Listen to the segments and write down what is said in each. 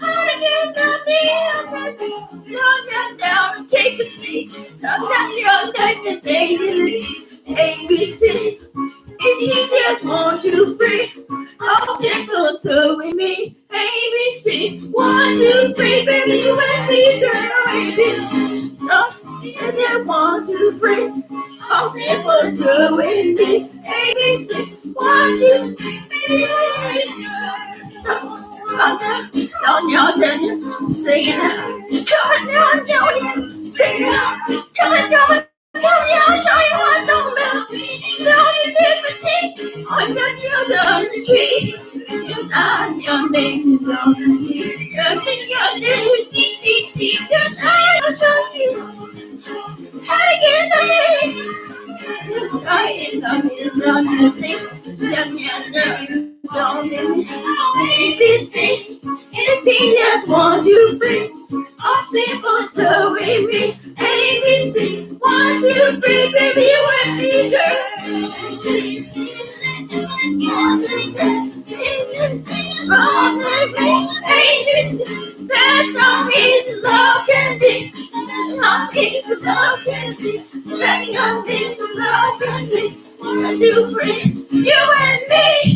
Honey, get down. Come down, down and take a seat. Come down your naked baby. ABC. If you just want to free, all signals to with me. ABC. One, two, three, baby, with me, girl. ABC. Oh, and then one, two, three. All signals to with me. ABC. One, two, three, baby, with me, girl oh, no, no, no, no, sing it out. Come on, now, Jody, sing it. Come on, come on. Come here, I'll show you what I'm talking about. Different thing. I'm not the other on the tree. And I'm your baby on the tree. You're the other tee tee tee. And I'll show you how to get away. I am not in the thing. Yum, yum, yum. Don't ABC. ABC, just one, two, three. All simple to with me. ABC. One, two, three, baby, you and me, girl. ABC. One, two, three. Wrong with me. ABC. That's how easy love can be. How easy love can be. How easy love can be. One, two, three. You and me.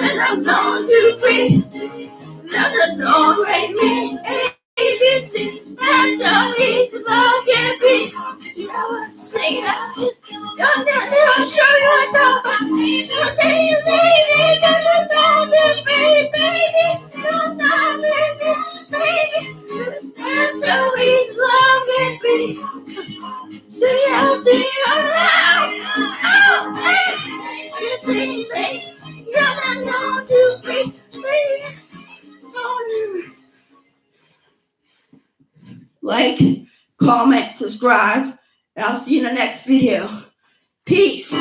Oh. Oh. Oh. Oh, and I'm going to free. Another don't rate me. ABC, that's how easy love can be. You ever sing down there, I'll show you what's up. Don't tell you, baby, don't stop it, baby, baby. Don't baby. That's how easy love can be. See how, see how now. Oh, hey. Known to free. Like, comment, subscribe, and I'll see you in the next video. Peace.